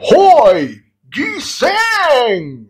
Hoi! Giseng!